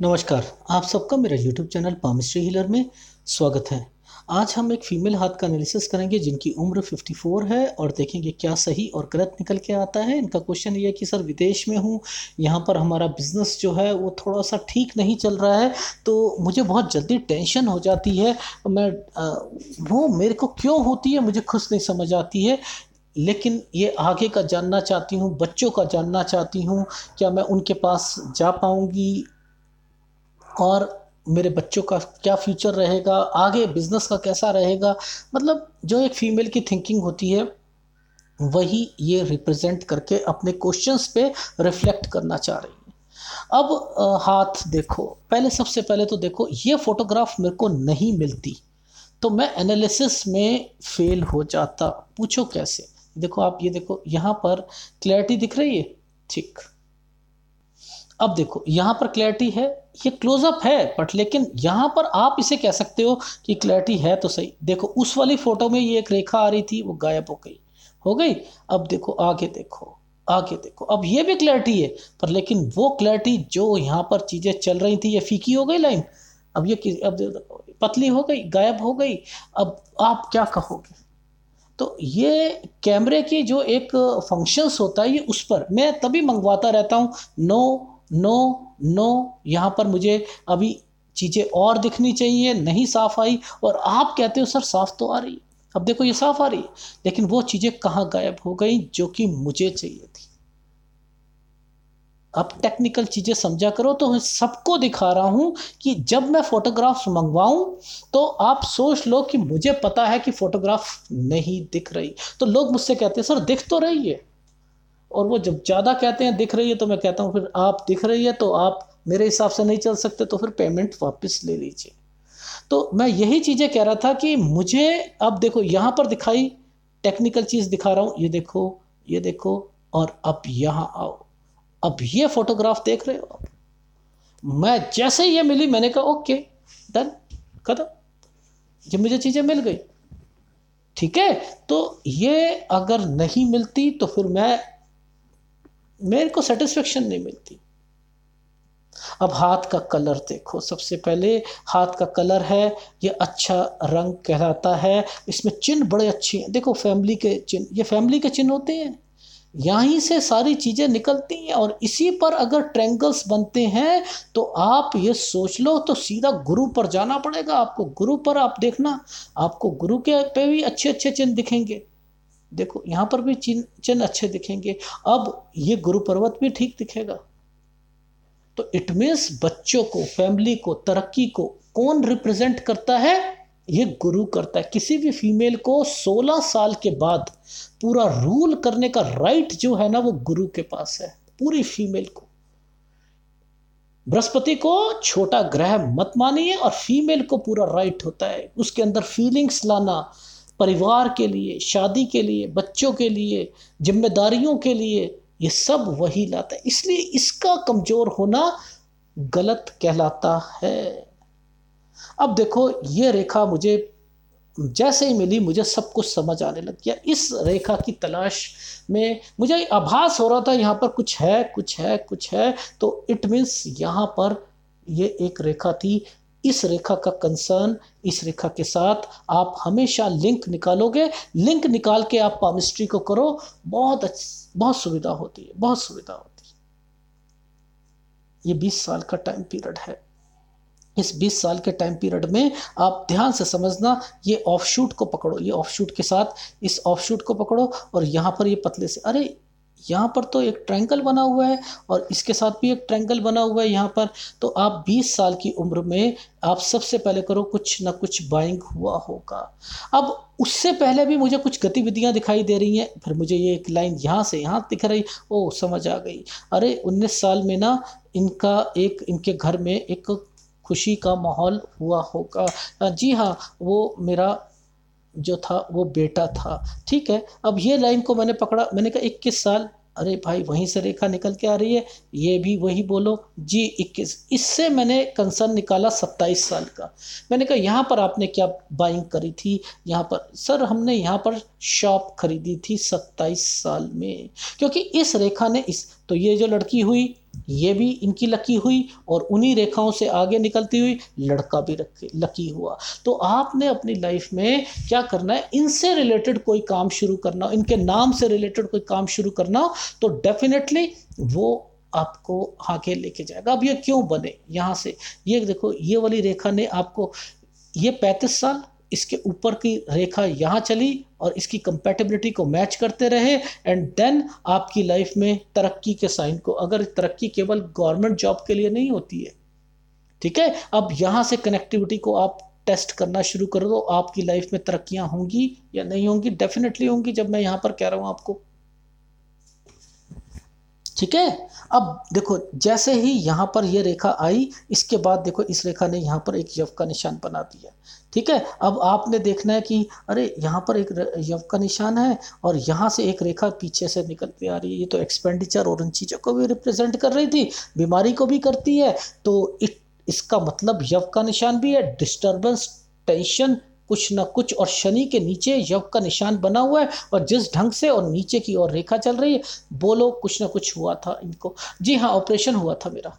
नमस्कार आप सबका मेरा यूट्यूब चैनल पामिस्ट्री हीलर में स्वागत है। आज हम एक फीमेल हाथ का एनालिसिस करेंगे जिनकी उम्र 54 है और देखेंगे क्या सही और गलत निकल के आता है। इनका क्वेश्चन ये है कि सर विदेश में हूँ यहाँ पर हमारा बिज़नेस जो है वो थोड़ा सा ठीक नहीं चल रहा है तो मुझे बहुत जल्दी टेंशन हो जाती है। मैं आ, वो मेरे को क्यों होती है मुझे खुश नहीं समझ आती है। लेकिन ये आगे का जानना चाहती हूँ बच्चों का जानना चाहती हूँ क्या मैं उनके पास जा पाऊँगी और मेरे बच्चों का क्या फ्यूचर रहेगा? आगे बिज़नेस का कैसा रहेगा? मतलब जो एक फीमेल की थिंकिंग होती है, वही ये रिप्रेजेंट करके अपने क्वेश्चंस पे रिफ्लेक्ट करना चाह रही है। अब हाथ देखो। पहले, सबसे पहले तो देखो, ये फोटोग्राफ मेरे को नहीं मिलती। तो मैं एनालिसिस में फेल हो जाता। पूछो कैसे? देखो, आप ये देखो, यहाँ पर क्लैरिटी दिख रही है? ठीक। अब देखो, यहाँ पर क्लैरिटी है, ये क्लोजअप है बट लेकिन यहाँ पर आप इसे कह सकते हो कि क्लैरिटी है तो सही। देखो, उस वाली फ़ोटो में ये एक रेखा आ रही थी, वो गायब हो गई। हो गई? अब देखो, आगे देखो आगे देखो। अब ये भी क्लैरिटी है, पर लेकिन वो क्लैरिटी जो यहाँ पर चीज़ें चल रही थी, ये फीकी हो गई लाइन अब ये अब पतली हो गई, गायब हो गई। अब आप क्या कहोगे? तो ये कैमरे की जो एक फ़ंक्शंस होता है, ये उस पर। मैं तभी मंगवाता रहता हूँ नो नो नो यहाँ पर मुझे अभी चीज़ें और दिखनी चाहिए, नहीं साफ़ आई। और आप कहते हो, सर, साफ़ तो आ रही है। अब देखो, ये साफ़ आ रही है। लेकिन वो चीज़ें कहाँ गायब हो गई जो कि मुझे चाहिए थी? अब टेक्निकल चीज़ें समझा करो तो मैं सबको दिखा रहा हूँ कि जब मैं फ़ोटोग्राफ्स मंगवाऊँ तो आप सोच लो कि मुझे पता है कि फ़ोटोग्राफ नहीं दिख रही। तो लोग मुझसे कहते हैं, सर, दिख तो रही है। और वो जब ज़्यादा कहते हैं, दिख रही है तो मैं कहता हूँ, फिर आप दिख रही है तो आप मेरे हिसाब से नहीं चल सकते तो फिर पेमेंट वापस ले लीजिए। तो मैं यही चीज़ें कह रहा था कि मुझे अब देखो, यहाँ पर दिखाई टेक्निकल चीज़ दिखा रहा हूँ, ये देखो ये देखो, और अब यहाँ आओ। अब ये फोटोग्राफ देख रहे हो आप। मैं जैसे ये मिली, मैंने कहा, ओके डन खत्म। ये मुझे चीज़ें मिल गई। ठीक है? तो ये अगर नहीं मिलती तो फिर मैं मेरे को सेटिस्फेक्शन नहीं मिलती। अब हाथ का कलर देखो। सबसे पहले हाथ का कलर है, ये अच्छा रंग कहलाता है। इसमें चिन्ह बड़े अच्छे हैं। देखो फैमिली के चिन्ह, ये फैमिली के चिन्ह होते हैं। यहीं से सारी चीज़ें निकलती हैं और इसी पर अगर ट्रैंगल्स बनते हैं तो आप ये सोच लो तो सीधा गुरु पर जाना पड़ेगा। आपको गुरु पर आप देखना, आपको गुरु के पे भी अच्छे अच्छे चिन्ह दिखेंगे। देखो, यहाँ पर भी चिन्ह चिन्ह अच्छे दिखेंगे। अब ये गुरु पर्वत भी ठीक दिखेगा। तो इट मीन्स बच्चों को फैमिली को, तरक्की को कौन रिप्रेजेंट करता है? ये गुरु करता है। किसी भी फीमेल को 16 साल के बाद पूरा रूल करने का राइट जो है ना, वो गुरु के पास है, पूरी फीमेल को। बृहस्पति को छोटा ग्रह मत मानिए और फीमेल को पूरा राइट होता है। उसके अंदर फीलिंग्स लाना परिवार के लिए, शादी के लिए, बच्चों के लिए, जिम्मेदारियों के लिए ये सब वही लाता है। इसलिए इसका कमज़ोर होना गलत कहलाता है। अब देखो, ये रेखा मुझे, जैसे ही मिली मुझे सब कुछ समझ आने लग गया। इस रेखा की तलाश में मुझे आभास हो रहा था, यहाँ पर कुछ है कुछ है कुछ है। तो इट मीन्स यहाँ पर ये एक रेखा थी इस रेखा का कंसर्न इस रेखा के साथ आप हमेशा लिंक निकालोगे। लिंक निकाल के आप पामिस्ट्री को करो। बहुत बहुत सुविधा होती है, बहुत सुविधा होती है। ये 20 साल का टाइम पीरियड है। इस 20 साल के टाइम पीरियड में आप ध्यान से समझना, ये ऑफशूट को पकड़ो। ये ऑफशूट के साथ इस ऑफशूट को पकड़ो और यहाँ पर ये पतले से, अरे यहाँ पर तो एक ट्रैंगल बना हुआ है और इसके साथ भी एक ट्रैंगल बना हुआ है यहाँ पर। तो आप 20 साल की उम्र में आप सबसे पहले करो, कुछ ना कुछ बाइंग हुआ होगा। अब उससे पहले भी मुझे कुछ गतिविधियाँ दिखाई दे रही हैं, फिर मुझे ये एक लाइन यहाँ से यहाँ दिख रही ओ समझ आ गई। अरे 19 साल में ना इनका एक, इनके घर में एक खुशी का माहौल हुआ होगा। जी हाँ वो मेरा जो था, वो बेटा था। ठीक है? अब ये लाइन को मैंने पकड़ा। मैंने कहा, इक्कीस साल? अरे भाई, वहीं से रेखा निकल के आ रही है। ये भी वही बोलो। जी, इक्कीस। इससे मैंने कंसर्न निकाला सत्ताईस साल का। मैंने कहा, यहाँ पर आपने क्या बाइंग करी थी? यहाँ पर, सर, हमने यहाँ पर शॉप खरीदी थी सत्ताईस साल में। क्योंकि इस रेखा ने इस तो ये जो लड़की हुई ये भी इनकी लकी हुई और उन्हीं रेखाओं से आगे निकलती हुई लड़का भी लकी हुआ। तो आपने अपनी लाइफ में क्या करना है? इनसे रिलेटेड कोई काम शुरू करना हो इनके नाम से रिलेटेड कोई काम शुरू करना हो तो डेफिनेटली वो आपको आगे लेके जाएगा। अब ये क्यों बने? यहाँ से, ये देखो, ये वाली रेखा ने आपको, ये पैंतीस साल, इसके ऊपर की रेखा यहाँ चली और इसकी कंपेटेबिलिटी को मैच करते रहे एंड देन आपकी लाइफ में तरक्की के साइन को, अगर तरक्की केवल गवर्नमेंट जॉब के लिए नहीं होती है, ठीक है? अब यहाँ से कनेक्टिविटी को आप टेस्ट करना शुरू कर दो, आपकी लाइफ में तरक्कियाँ होंगी या नहीं होंगी? डेफिनेटली होंगी, जब मैं यहाँ पर कह रहा हूँ आपको ठीक है? अब देखो, जैसे ही यहाँ पर ये रेखा आई, इसके बाद देखो, इस रेखा ने यहाँ पर एक यव का निशान बना दिया। ठीक है? अब आपने देखना है कि, अरे, यहाँ पर एक यव का निशान है और यहाँ से एक रेखा पीछे से निकलती आ रही है। ये तो एक्सपेंडिचर और उन चीज़ों को भी रिप्रेजेंट कर रही थी, बीमारी को भी करती है। तो इसका मतलब यव का निशान भी है। डिस्टर्बेंस टेंशन कुछ ना कुछ और शनि के नीचे यव का निशान बना हुआ है और जिस ढंग से और नीचे की ओर रेखा चल रही है, बोलो, कुछ ना कुछ हुआ था इनको। जी हाँ ऑपरेशन हुआ था मेरा।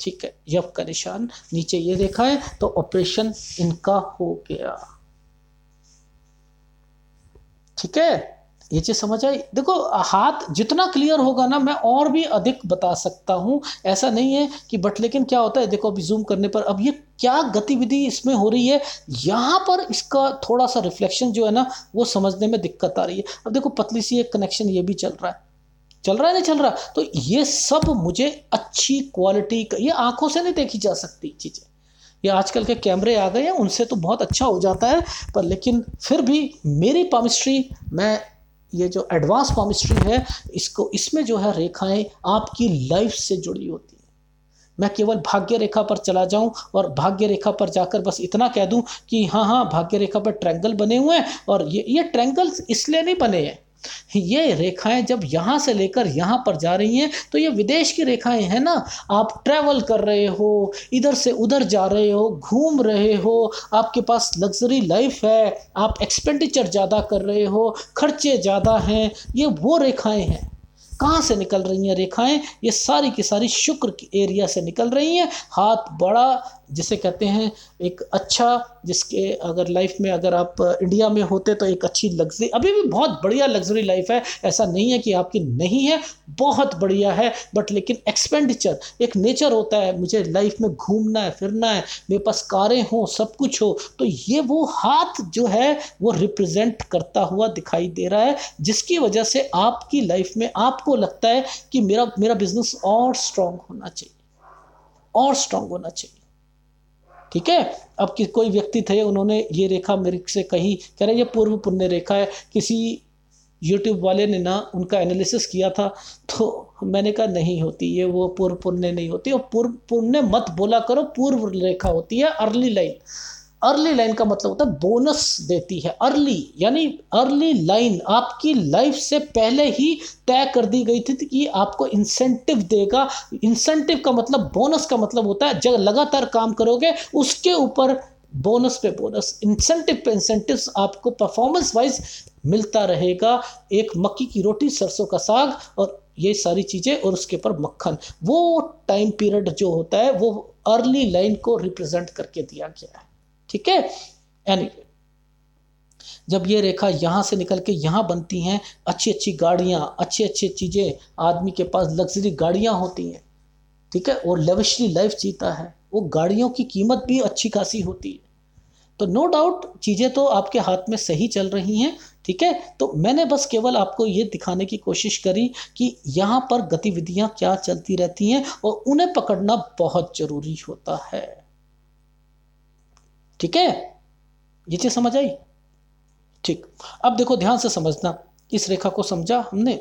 ठीक है यव का निशान नीचे ये रेखा है तो ऑपरेशन इनका हो गया। ठीक है? ये चीज़ समझ आई? देखो, हाथ जितना क्लियर होगा ना, मैं और भी अधिक बता सकता हूँ। ऐसा नहीं है कि बट लेकिन क्या होता है? देखो, अभी जूम करने पर, अब ये क्या गतिविधि इसमें हो रही है? यहाँ पर इसका थोड़ा सा रिफ्लेक्शन जो है ना, वो समझने में दिक्कत आ रही है। अब देखो, पतली सी एक कनेक्शन ये भी चल रहा है। चल रहा है, नहीं चल रहा? तो ये सब मुझे अच्छी क्वालिटी ये आँखों से नहीं देखी जा सकती चीज़ें। ये आजकल के कैमरे आ गए हैं, उनसे तो बहुत अच्छा हो जाता है, पर लेकिन फिर भी मेरी पामिस्ट्री मैं ये जो एडवांस पॉमिस्ट्री है, इसको, इसमें जो है रेखाएँ आपकी लाइफ से जुड़ी होती हैं। मैं केवल भाग्य रेखा पर चला जाऊँ और भाग्य रेखा पर जाकर बस इतना कह दूँ कि हाँ हाँ भाग्य रेखा पर ट्रैंगल बने हुए हैं और ये ये ट्रैंगल इसलिए नहीं बने हैं ये रेखाएँ जब यहाँ से लेकर यहाँ पर जा रही हैं तो ये विदेश की रेखाएँ हैं ना? आप ट्रैवल कर रहे हो, इधर से उधर जा रहे हो, घूम रहे हो, आपके पास लग्जरी लाइफ है, आप एक्सपेंडिचर ज़्यादा कर रहे हो, खर्चे ज़्यादा हैं, ये वो रेखाएँ हैं। कहाँ से निकल रही हैं रेखाएँ? ये सारी की सारी शुक्र की एरिया से निकल रही हैं। हाथ बड़ा, जिसे कहते हैं, एक अच्छा जिसके अगर लाइफ में अगर आप इंडिया में होते तो एक अच्छी लग्जरी अभी भी बहुत बढ़िया लग्जरी लाइफ है। ऐसा नहीं है कि आपकी नहीं है, बहुत बढ़िया है बट लेकिन एक्सपेंडिचर एक नेचर होता है, मुझे लाइफ में घूमना है, फिरना है, मेरे पास कारें हों, सब कुछ हो तो ये वो हाथ जो है, वो रिप्रेजेंट करता हुआ दिखाई दे रहा है, जिसकी वजह से आपकी लाइफ में आपको लगता है कि मेरा मेरा बिज़नेस और स्ट्रांग होना चाहिए, और स्ट्रांग होना चाहिए। ठीक है? अब कि कोई व्यक्ति थे, उन्होंने ये रेखा मेरे से कही, कह रहे ये पूर्व पुण्य रेखा है। किसी यूट्यूब वाले ने ना उनका एनालिसिस किया था तो मैंने कहा, नहीं होती, ये वो पूर्व पुण्य नहीं होती। और पूर्व पुण्य मत बोला करो, पूर्व रेखा होती है अर्ली लाइन अर्ली लाइन का मतलब होता है बोनस देती है। अर्ली यानी अर्ली लाइन आपकी लाइफ से पहले ही तय कर दी गई थी कि आपको इंसेंटिव देगा। इंसेंटिव का मतलब बोनस का मतलब होता है, जब लगातार काम करोगे, उसके ऊपर बोनस पे बोनस इंसेंटिव पे इंसेंटिव आपको परफॉर्मेंस वाइज मिलता रहेगा। एक मक्की की रोटी, सरसों का साग और ये सारी चीज़ें और उसके ऊपर मक्खन। वो टाइम पीरियड जो होता है, वो अर्ली लाइन को रिप्रेजेंट करके दिया गया है। ठीक है? एनी जब ये रेखा यहाँ से निकल के यहाँ बनती हैं अच्छी अच्छी गाड़ियाँ अच्छी अच्छी चीज़ें, आदमी के पास लग्जरी गाड़ियाँ होती हैं, ठीक है? और लेविशली लाइफ जीता है। वो गाड़ियों की कीमत भी अच्छी खासी होती है। तो नो डाउट चीज़ें तो आपके हाथ में सही चल रही हैं, ठीक है? तो मैंने बस केवल आपको ये दिखाने की कोशिश करी कि यहाँ पर गतिविधियाँ क्या चलती रहती हैं और उन्हें पकड़ना बहुत ज़रूरी होता है। ठीक है? ये चीज़ समझ आई? ठीक। अब देखो, ध्यान से समझना। इस रेखा को समझा हमने।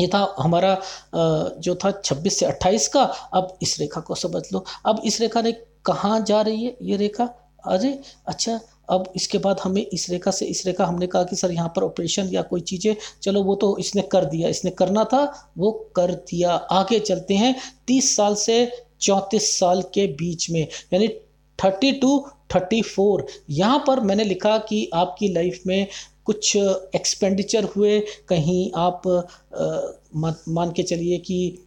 ये था हमारा जो था 26 से 28 का। अब इस रेखा को समझ लो। अब इस रेखा ने कहाँ जा रही है ये रेखा? अरे अच्छा अब इसके बाद हमें इस रेखा से इस रेखा, हमने कहा कि सर यहाँ पर ऑपरेशन या कोई चीज़ें, चलो वो तो इसने कर दिया। इसने करना था, वो कर दिया। आगे चलते हैं। तीस साल से चौंतीस साल के बीच में, यानी थर्टी टू थर्टी फोर यहाँ पर मैंने लिखा कि आपकी लाइफ में कुछ एक्सपेंडिचर हुए, कहीं आप मान के चलिए कि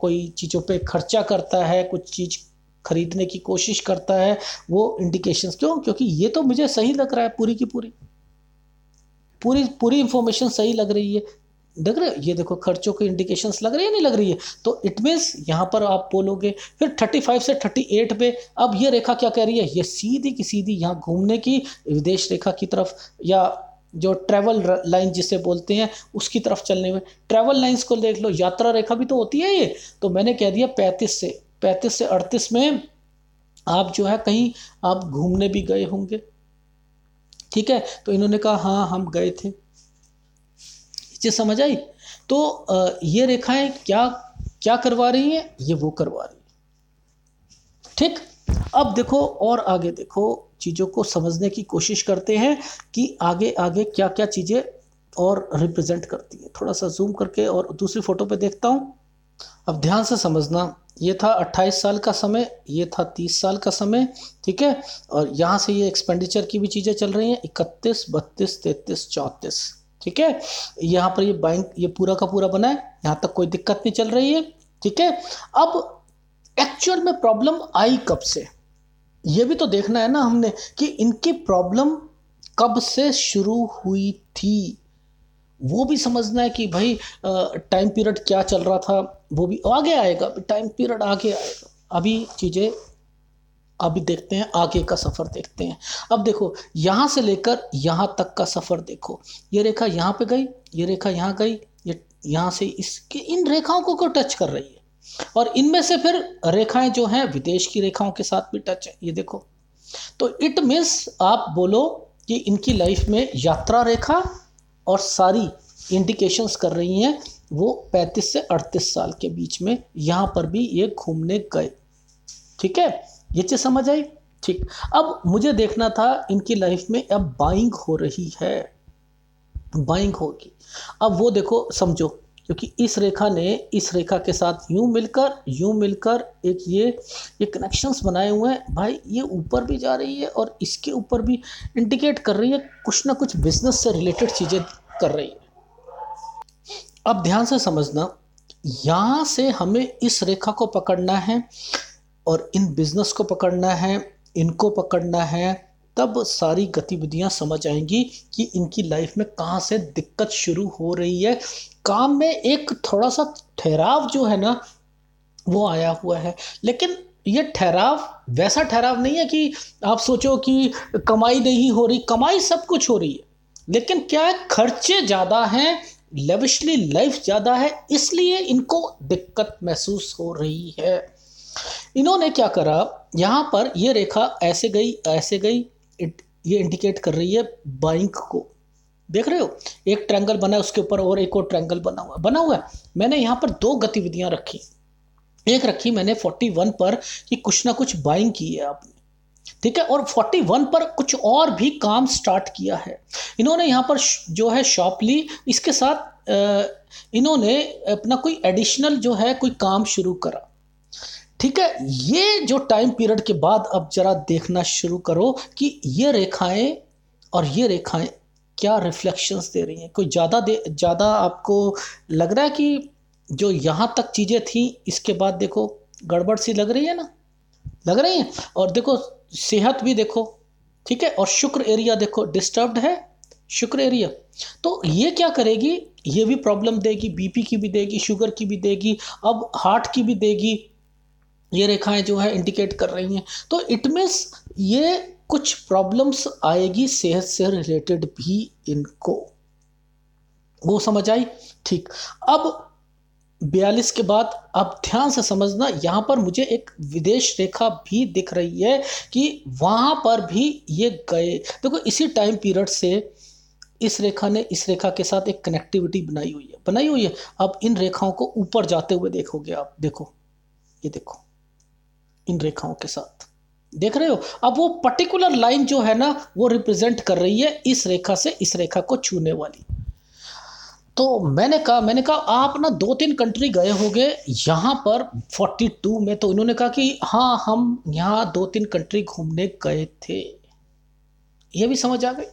कोई चीज़ों पे खर्चा करता है, कुछ चीज़ खरीदने की कोशिश करता है, वो इंडिकेशंस क्यों? क्योंकि ये तो मुझे सही लग रहा है पूरी की पूरी। पूरी पूरी इंफॉर्मेशन सही लग रही है। देख रहे ये देखो, खर्चों की इंडिकेशंस लग रही है नहीं लग रही है? तो इट मीन्स यहाँ पर आप बोलोगे, फिर 35 से 38 पे, अब ये रेखा क्या कह रही है? ये सीधी की सीधी यहाँ घूमने की विदेश रेखा की तरफ़ या जो ट्रैवल लाइन जिसे बोलते हैं, उसकी तरफ़ चलने में। ट्रैवल लाइंस को देख लो, यात्रा रेखा भी तो होती है ये। तो मैंने कह दिया पैंतीस से पैंतीस से अड़तीस में आप जो है कहीं आप घूमने भी गए होंगे। ठीक है? तो इन्होंने कहा हाँ हम गए थे। चीज़ समझ आई? तो ये रेखाएँ क्या क्या करवा रही हैं? ये वो करवा रही है। ठीक? अब देखो और आगे देखो, चीज़ों को समझने की कोशिश करते हैं कि आगे आगे क्या क्या चीज़ें और रिप्रेजेंट करती है। थोड़ा सा जूम करके और दूसरी फ़ोटो पे देखता हूँ। अब ध्यान से समझना, ये था 28 साल का समय, ये था 30 साल का समय, ठीक है? और यहाँ से ये एक्सपेंडिचर की भी चीज़ें चल रही हैं, इकतीस, बत्तीस, तैतीस, चौंतीस। ठीक है? यहाँ पर ये बैंक ये पूरा का पूरा बना है। यहाँ तक कोई दिक्कत नहीं चल रही है, ठीक है? अब एक्चुअल में प्रॉब्लम आई कब से? ये भी तो देखना है ना हमने कि इनकी प्रॉब्लम कब से शुरू हुई थी। वो भी समझना है कि भाई टाइम पीरियड क्या चल रहा था, वो भी आगे आएगा टाइम पीरियड आगे आएगा। अभी चीज़ें अभी देखते हैं, आगे का सफ़र देखते हैं। अब देखो, यहाँ से लेकर यहाँ तक का सफ़र देखो। ये रेखा यहाँ पे गई, ये रेखा यहाँ गई, ये यहाँ से इसके, इन रेखाओं को क्यों टच कर रही है? और इनमें से फिर रेखाएँ जो हैं, विदेश की रेखाओं के साथ भी टच है। ये देखो। तो इट मीन्स आप बोलो कि इनकी लाइफ में यात्रा रेखा और सारी इंडिकेशंस कर रही हैं, वो 35 से 38 साल के बीच में यहाँ पर भी ये घूमने गए। ठीक है? ये चीज़ समझ आई? ठीक। अब मुझे देखना था इनकी लाइफ में अब बाइंग हो रही है। बाइंग होगी। अब वो देखो, समझो, क्योंकि इस रेखा ने इस रेखा के साथ यूँ मिलकर यूँ मिलकर एक ये ये कनेक्शंस बनाए हुए हैं। भाई, ये ऊपर भी जा रही है और इसके ऊपर भी इंडिकेट कर रही है, कुछ ना कुछ बिज़नेस से रिलेटेड चीज़ें कर रही है। अब ध्यान से समझना, यहाँ से हमें इस रेखा को पकड़ना है और इन बिज़नेस को पकड़ना है, इनको पकड़ना है, तब सारी गतिविधियाँ समझ आएँगी कि इनकी लाइफ में कहाँ से दिक्कत शुरू हो रही है। काम में एक थोड़ा सा ठहराव जो है ना, वो आया हुआ है। लेकिन ये ठहराव, वैसा ठहराव नहीं है कि आप सोचो कि कमाई नहीं हो रही, कमाई सब कुछ हो रही है। लेकिन क्या है खर्चे ज़्यादा हैं लेविशली लाइफ ज़्यादा है, इसलिए इनको दिक्कत महसूस हो रही है। इन्होंने क्या करा? यहाँ पर ये रेखा ऐसे गई ऐसे गई ये इंडिकेट कर रही है बाइंक को। देख रहे हो? एक ट्रैंगल बना है, उसके ऊपर और एक और ट्रैंगल बना हुआ बना हुआ है। मैंने यहाँ पर दो गतिविधियाँ रखी। एक रखी मैंने 41 पर कि कुछ ना कुछ बाइंग की है आपने। ठीक है? और 41 पर कुछ और भी काम स्टार्ट किया है। इन्होंने यहाँ पर जो है शॉप ली। इसके साथ इन्होंने अपना कोई एडिशनल जो है, कोई काम शुरू करा। ठीक है? ये जो टाइम पीरियड के बाद अब जरा देखना शुरू करो कि ये रेखाएँ और ये रेखाएँ क्या रिफ्लेक्शंस दे रही हैं। कोई ज़्यादा दे, ज़्यादा आपको लग रहा है कि जो यहाँ तक चीज़ें थी, इसके बाद देखो गड़बड़ सी लग रही है ना? लग रही है? और देखो, सेहत भी देखो, ठीक है? और शुक्र एरिया देखो डिस्टर्ब्ड है, शुक्र एरिया तो ये क्या करेगी? ये भी प्रॉब्लम देगी बीपी की भी देगी शुगर की भी देगी, अब हार्ट की भी देगी ये रेखाएँ जो है इंडिकेट कर रही हैं। तो इट मीन्स ये कुछ प्रॉब्लम्स आएगी सेहत से रिलेटेड भी इनको। वो समझ आई? ठीक। अब बयालीस के बाद अब ध्यान से समझना, यहाँ पर मुझे एक विदेश रेखा भी दिख रही है कि वहाँ पर भी ये गए। देखो तो इसी टाइम पीरियड से इस रेखा ने इस रेखा के साथ एक कनेक्टिविटी बनाई हुई है। बनाई हुई है। अब इन रेखाओं को ऊपर जाते हुए देखोगे आप। देखो, ये देखो। इन रेखाओं के साथ। देख रहे हो? अब वो पर्टिकुलर लाइन जो है ना, वो रिप्रेजेंट कर रही है इस रेखा से इस रेखा को छूने वाली। तो मैंने कहा मैंने कहा, आप ना दो तीन कंट्री गए होंगे, यहाँ पर 42 में तो इन्होंने कहा कि हाँ हम यहाँ दो तीन कंट्री घूमने गए थे। ये भी समझ आ गई?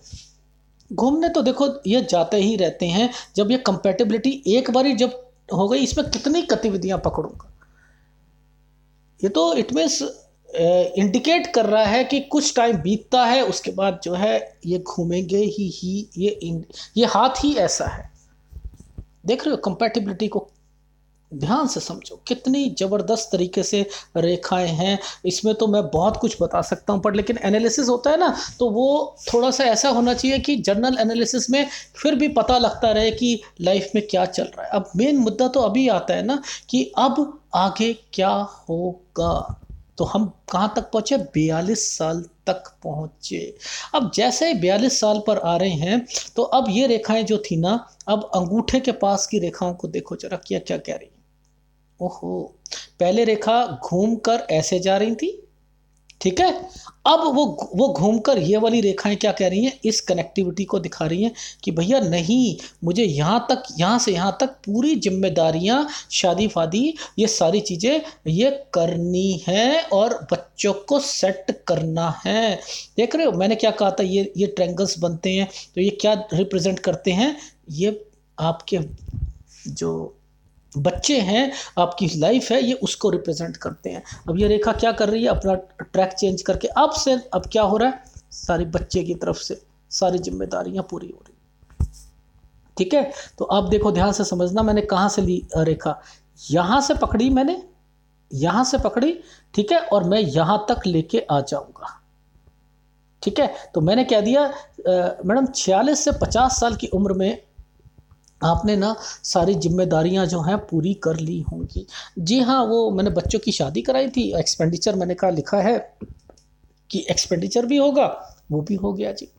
घूमने तो देखो, ये जाते ही रहते हैं। जब ये कंपेटेबिलिटी एक बार जब हो गई, इसमें कितनी गतिविधियाँ पकड़ूँगा? ये तो इट मीन्स इंडिकेट कर रहा है कि कुछ टाइम बीतता है, उसके बाद जो है ये घूमेंगे ही ही, ये ये हाथ ही ऐसा है। देख रहे हो कंपेटिबिलिटी को ध्यान से समझो, कितनी ज़बरदस्त तरीके से रेखाएँ हैं। इसमें तो मैं बहुत कुछ बता सकता हूँ, पर लेकिन एनालिसिस होता है ना तो वो थोड़ा सा ऐसा होना चाहिए कि जर्नल एनालिसिस में फिर भी पता लगता रहे कि लाइफ में क्या चल रहा है। अब मेन मुद्दा तो अभी आता है ना, कि अब आगे क्या होगा? तो हम कहाँ तक पहुँचे? बयालीस साल तक पहुँचे। अब जैसे ही बयालीस साल पर आ रहे हैं तो अब ये रेखाएँ जो थी ना, अब अंगूठे के पास की रेखाओं को देखो जरा क्या क्या कह रही ओहो, पहले रेखा घूम कर ऐसे जा रही थी ठीक है? अब वो वो घूमकर ये वाली रेखाएँ क्या कह रही हैं? इस कनेक्टिविटी को दिखा रही हैं कि भैया नहीं, मुझे यहाँ तक, यहाँ से यहाँ तक पूरी जिम्मेदारियाँ शादी फादी ये सारी चीज़ें ये करनी है और बच्चों को सेट करना है। देख रहे हो? मैंने क्या कहा था? ये ये ट्रैंगल्स बनते हैं तो ये क्या रिप्रेजेंट करते हैं? ये आपके जो बच्चे हैं, आपकी लाइफ है, ये उसको रिप्रेजेंट करते हैं। अब ये रेखा क्या कर रही है? अपना ट्रैक चेंज करके अब से, अब क्या हो रहा है? सारी बच्चे की तरफ़ से, सारी जिम्मेदारियाँ पूरी हो रही ठीक है? तो आप देखो, ध्यान से समझना, मैंने कहाँ से ली रेखा? यहाँ से पकड़ी मैंने, यहाँ से पकड़ी, ठीक है? और मैं यहाँ तक लेके आ जाऊँगा। ठीक है? तो मैंने कह दिया मैडम, छियालीस से पचास साल की उम्र में आपने ना सारी जिम्मेदारियाँ जो हैं पूरी कर ली होंगी। जी हाँ वो मैंने बच्चों की शादी कराई थी एक्सपेंडिचर मैंने कहा, लिखा है कि एक्सपेंडिचर भी होगा, वो भी हो गया जी।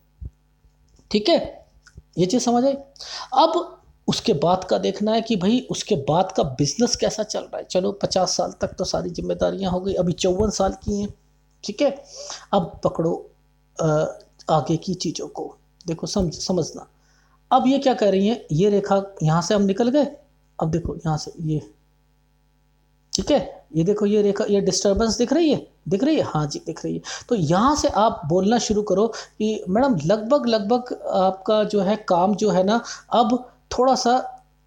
ठीक है? ये चीज़ समझ आई? अब उसके बाद का देखना है कि भाई उसके बाद का बिज़नेस कैसा चल रहा है। चलो, पचास साल तक तो सारी जिम्मेदारियाँ हो गई, अभी चौवन साल की हैं। ठीक है? अब पकड़ो आगे की चीज़ों को। देखो, समझ, समझना। अब ये क्या कह रही है? ये रेखा यहाँ से हम निकल गए। अब देखो यहाँ से ये, ठीक है? ये देखो ये रेखा, ये डिस्टर्बेंस दिख रही है? दिख रही है? हाँ जी, दिख रही है। तो यहाँ से आप बोलना शुरू करो कि मैडम, लगभग लगभग आपका जो है काम जो है ना, अब थोड़ा सा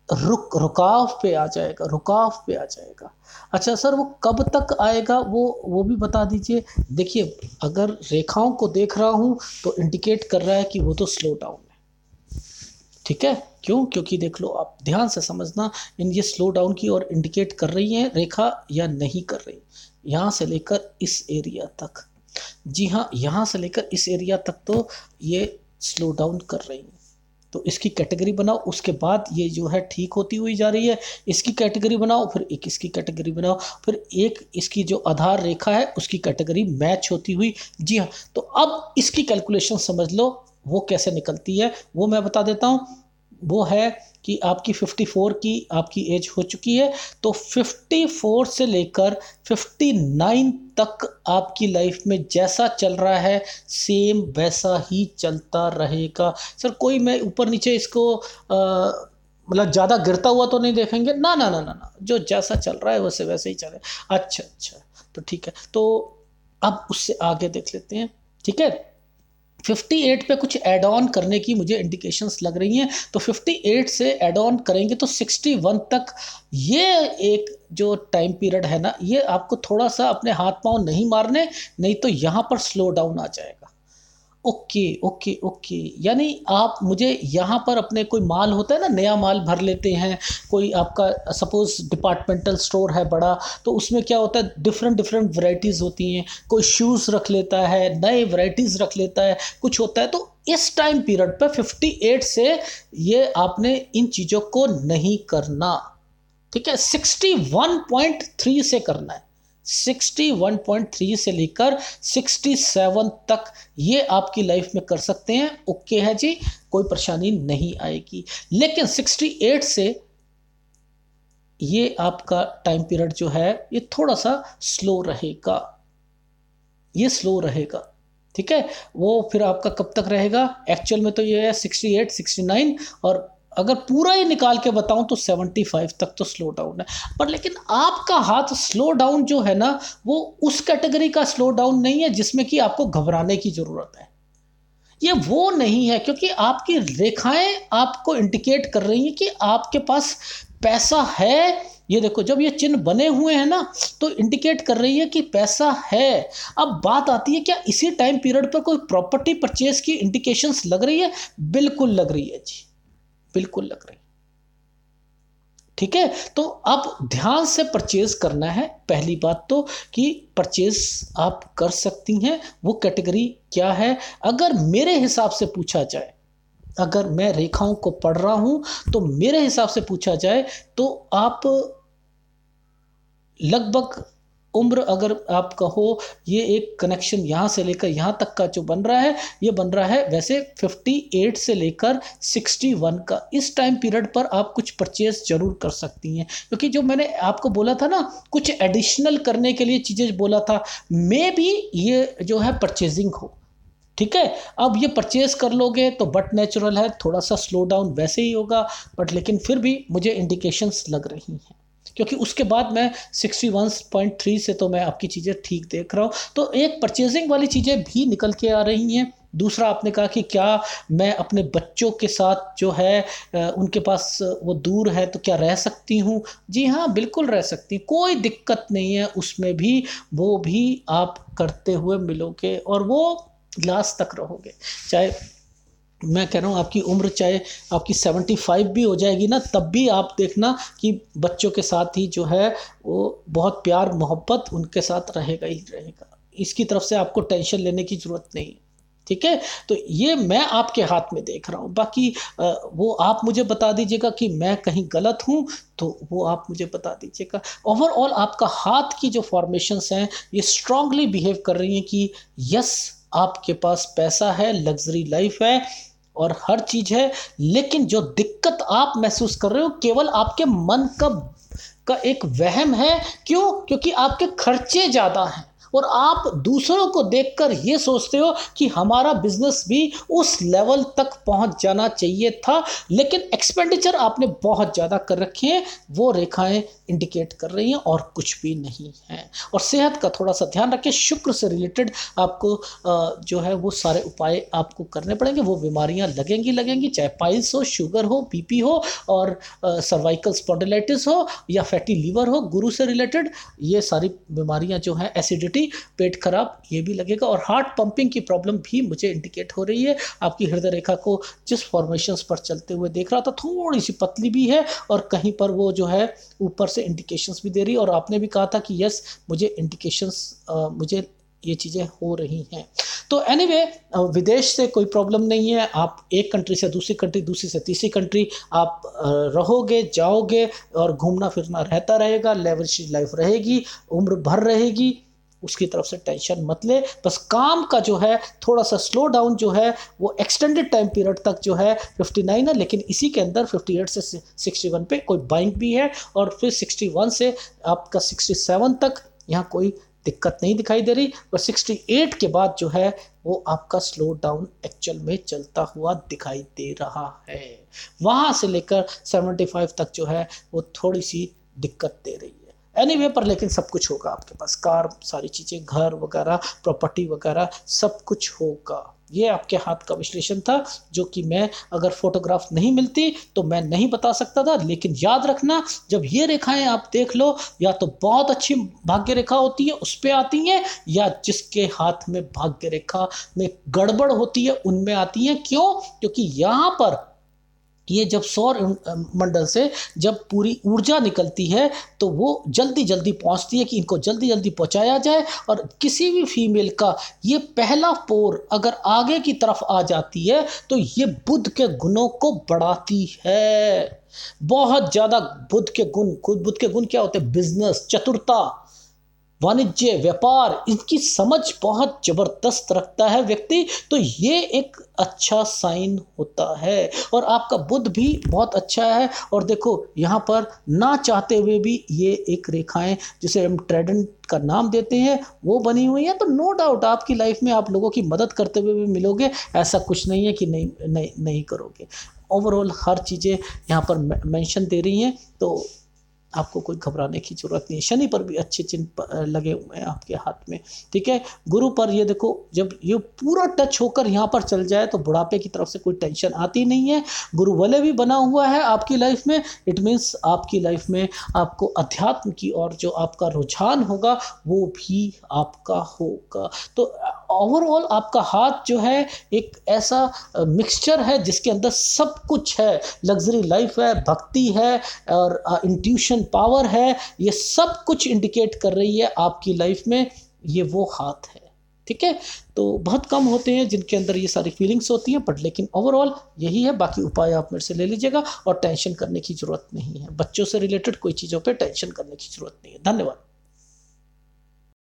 रुक, रुकाव पे आ जाएगा, रुकाव पे आ जाएगा। अच्छा सर, वो कब तक आएगा, वो वो भी बता दीजिए। देखिए, अगर रेखाओं को देख रहा हूँ तो इंडिकेट कर रहा है कि वो तो स्लो डाउन ठीक है? क्यों? क्योंकि देख लो, आप ध्यान से समझना, इन ये स्लो डाउन की ओर इंडिकेट कर रही है, रेखा या नहीं कर रही। यहाँ से लेकर इस एरिया तक। जी हाँ यहाँ से लेकर इस एरिया तक तो ये स्लो डाउन कर रही हैं। तो इसकी कैटेगरी बनाओ, उसके बाद ये जो है ठीक होती हुई जा रही है। इसकी कैटेगरी बनाओ, फिर एक इसकी कैटेगरी बनाओ। फिर एक इसकी जो आधार रेखा है, उसकी कैटेगरी मैच होती हुई। जी हाँ तो अब इसकी कैलकुलेशन समझ लो, वो कैसे निकलती है, वो मैं बता देता हूँ। वो है कि आपकी 54 की आपकी एज हो चुकी है तो 54 से लेकर 59 तक आपकी लाइफ में जैसा चल रहा है सेम वैसा ही चलता रहेगा। सर, कोई मैं ऊपर नीचे इसको मतलब ज़्यादा गिरता हुआ तो नहीं देखेंगे? ना ना ना ना ना, जो जैसा चल रहा है वैसे वैसे ही चले अच्छा अच्छा तो ठीक है। तो अब उससे आगे देख लेते हैं, ठीक है? 58 पे कुछ एड ऑन करने की मुझे इंडिकेशंस लग रही हैं। तो 58 से एड ऑन करेंगे तो 61 तक ये एक जो टाइम पीरियड है ना, ये आपको थोड़ा सा अपने हाथ पाँव नहीं मारने, नहीं तो यहाँ पर स्लो डाउन आ जाएगा। Okay okay okay. यानी आप मुझे यहाँ पर अपने कोई माल होता है ना, नया माल भर लेते हैं, कोई आपका सपोज़ डिपार्टमेंटल स्टोर है बड़ा तो उसमें क्या होता है डिफरेंट डिफरेंट वैरायटीज़ होती हैं। कोई शूज़ रख लेता है, नए वैरायटीज़ रख लेता है, कुछ होता है तो इस टाइम पीरियड पर 58 से ये आपने इन चीज़ों को नहीं करना। ठीक है? 61.3 से करना है। 61.3 से लेकर 67 तक ये आपकी लाइफ में कर सकते हैं। ओके है जी कोई परेशानी नहीं आएगी। लेकिन 68 से ये आपका टाइम पीरियड जो है ये थोड़ा सा स्लो रहेगा। ये स्लो रहेगा। ठीक है? वो फिर आपका कब तक रहेगा? एक्चुअल में तो ये है 68, 69 और अगर पूरा ही निकाल के बताऊँ तो 75 तक तो स्लो डाउन है। पर लेकिन आपका हाथ स्लो डाउन जो है ना, वो उस कैटेगरी का स्लो डाउन नहीं है जिसमें कि आपको घबराने की ज़रूरत है। ये वो नहीं है, क्योंकि आपकी रेखाएँ आपको इंडिकेट कर रही हैं कि आपके पास पैसा है। ये देखो, जब ये चिन्ह बने हुए हैं ना तो इंडिकेट कर रही है कि पैसा है। अब बात आती है, क्या इसी टाइम पीरियड पर कोई प्रॉपर्टी परचेज की इंडिकेशंस लग रही है? बिल्कुल लग रही है जी। बिल्कुल लग रही। ठीक है? तो आप ध्यान से परचेज करना है पहली बात तो कि परचेज आप कर सकती हैं, वो कैटेगरी क्या है? अगर मेरे हिसाब से पूछा जाए, अगर मैं रेखाओं को पढ़ रहा हूँ तो मेरे हिसाब से पूछा जाए तो आप लगभग उम्र अगर आप कहो, ये एक कनेक्शन यहाँ से लेकर यहाँ तक का जो बन रहा है, ये बन रहा है वैसे 58 से लेकर 61 का। इस टाइम पीरियड पर आप कुछ परचेज ज़रूर कर सकती हैं। क्योंकि जो मैंने आपको बोला था ना, कुछ एडिशनल करने के लिए चीज़ें बोला था मे भी ये जो है परचेजिंग हो। ठीक है? अब ये परचेज कर लोगे तो बट नेचुरल है, थोड़ा सा स्लो डाउन वैसे ही होगा बट लेकिन फिर भी मुझे इंडिकेशंस लग रही हैं। क्योंकि उसके बाद मैं 61.3 से तो मैं आपकी चीज़ें ठीक देख रहा हूँ। तो एक परचेजिंग वाली चीज़ें भी निकल के आ रही हैं। दूसरा, आपने कहा कि क्या मैं अपने बच्चों के साथ जो है उनके पास वो दूर है तो क्या रह सकती हूँ? जी हाँ बिल्कुल रह सकती कोई दिक्कत नहीं है, उसमें भी, वो भी आप करते हुए मिलोगे और वो लास्ट तक रहोगे। चाहे मैं कह रहा हूँ, आपकी उम्र चाहे आपकी सेवेंटी फाइव भी हो जाएगी ना, तब भी आप देखना कि बच्चों के साथ ही जो है, वो बहुत प्यार, मोहब्बत उनके साथ रहेगा ही रहेगा। इसकी तरफ़ से आपको टेंशन लेने की ज़रूरत नहीं है ठीक है? तो ये मैं आपके हाथ में देख रहा हूँ। बाकी वो आप मुझे बता दीजिएगा कि मैं कहीं गलत हूँ तो वो आप मुझे बता दीजिएगा। ओवरऑल आपका हाथ की जो फॉर्मेशंस हैं, ये स्ट्रांगली बिहेव कर रही हैं कि यस आपके पास पैसा है लग्जरी लाइफ है और हर चीज़ है, लेकिन जो दिक्कत आप महसूस कर रहे हो, केवल आपके मन का का एक वहम है। क्यों? क्योंकि आपके खर्चे ज़्यादा हैं। और आप दूसरों को देखकर ये सोचते हो कि हमारा बिज़नेस भी उस लेवल तक पहुँच जाना चाहिए था, लेकिन एक्सपेंडिचर आपने बहुत ज़्यादा कर रखे हैं, वो रेखाएँ इंडिकेट कर रही हैं और कुछ भी नहीं है। और सेहत का थोड़ा सा ध्यान रखें, शुक्र से रिलेटेड आपको जो है वो सारे उपाय आपको करने पड़ेंगे, वो बीमारियाँ लगेंगी लगेंगी, चाहे पाइल्स हो शुगर हो बीपी हो, और सर्वाइकल स्पॉन्डिलाइटिस हो, या फैटी लीवर हो, गुरु से रिलेटेड ये सारी बीमारियाँ जो हैं एसिडिटी पेट खराब ये भी लगेगा और हार्ट पंपिंग की प्रॉब्लम भी मुझे इंडिकेट हो रही है। आपकी हृदय रेखा को जिस फॉर्मेशन पर चलते हुए देख रहा था थोड़ी सी पतली भी है और कहीं पर वो जो है ऊपर से इंडिकेशंस भी दे रही है और आपने भी कहा था कि यस मुझे इंडिकेशंस मुझे ये चीज़ें हो रही हैं। तो एनी anyway, विदेश से कोई प्रॉब्लम नहीं है। आप एक कंट्री से दूसरी कंट्री दूसरी से तीसरी कंट्री आप रहोगे जाओगे और घूमना फिरना रहता रहेगा लेवरेज लाइफ रहेगी उम्र भर रहेगी। उसकी तरफ़ से टेंशन मत ले। बस काम का जो है, थोड़ा सा स्लो डाउन जो है, वो एक्सटेंडेड टाइम पीरियड तक जो है 59 है, लेकिन इसी के अंदर 58 से 61 पे कोई बाइंग भी है, और फिर 61 से आपका 67 तक यहाँ कोई दिक्कत नहीं दिखाई दे रही। पर 68 के बाद जो है, वो आपका स्लो डाउन एक्चुअल में चलता हुआ दिखाई दे रहा है। वहाँ से लेकर 75 तक जो है, वो थोड़ी सी दिक्कत दे रही है। एनी anyway, पर लेकिन सब कुछ होगा आपके पास। कार सारी चीज़ें घर वगैरह प्रॉपर्टी वगैरह सब कुछ होगा। ये आपके हाथ का विश्लेषण था जो कि मैं अगर फोटोग्राफ नहीं मिलती तो मैं नहीं बता सकता था। लेकिन याद रखना जब ये रेखाएँ आप देख लो या तो बहुत अच्छी भाग्य रेखा होती है उस पर आती हैं या जिसके हाथ में भाग्य रेखा में गड़बड़ होती है उनमें आती हैं। क्यों? क्योंकि यहाँ पर ये जब सौर मंडल से जब पूरी ऊर्जा निकलती है तो वो जल्दी जल्दी पहुँचती है कि इनको जल्दी जल्दी पहुँचाया जाए। और किसी भी फीमेल का ये पहला पोर अगर आगे की तरफ़ आ जाती है तो ये बुद्ध के गुणों को बढ़ाती है। बहुत ज़्यादा बुद्ध के गुण बुद्ध के गुण क्या होते हैं? बिज़नेस चतुरता। वाणिज्य, व्यापार, इनकी समझ बहुत ज़बरदस्त रखता है व्यक्ति। तो ये एक अच्छा साइन होता है और आपका बुद्ध भी बहुत अच्छा है। और देखो, यहाँ पर ना चाहते हुए भी ये एक रेखाएँ, जिसे हम ट्रेडेंट का नाम देते हैं, वो बनी हुई है। तो नो डाउट आपकी लाइफ में आप लोगों की मदद करते हुए भी मिलोगे। ऐसा कुछ नहीं है कि नहीं नहीं नहीं करोगे। ओवरऑल हर चीज़ें यहाँ पर मेंशन दे रही हैं। तो आपको कोई घबराने की ज़रूरत नहीं शनि पर भी अच्छे चिन्ह लगे हुए हैं आपके हाथ में। ठीक है? गुरु पर ये देखो, जब ये पूरा टच होकर यहाँ पर चल जाए तो बुढ़ापे की तरफ़ से कोई टेंशन आती नहीं है। गुरु वलय भी बना हुआ है आपकी लाइफ में। इट मीन्स आपकी लाइफ में आपको अध्यात्म की और जो आपका रुझान होगा, वो भी आपका होगा। तो ओवरऑल आपका हाथ जो है एक ऐसा मिक्सचर है जिसके अंदर सब कुछ है। लग्जरी लाइफ है, भक्ति है और इंट्यूशन पावर है, ये सब कुछ इंडिकेट कर रही है आपकी लाइफ में, ये वो हाथ है, ठीक है? तो बहुत कम होते हैं जिनके अंदर ये सारी फीलिंग्स होती हैं बट लेकिन ओवरऑल यही है, बाकी उपाय आप मेरे से ले लीजिएगा और टेंशन करने की ज़रूरत नहीं है। बच्चों से रिलेटेड कोई चीज़ों पर टेंशन करने की ज़रूरत नहीं है। धन्यवाद।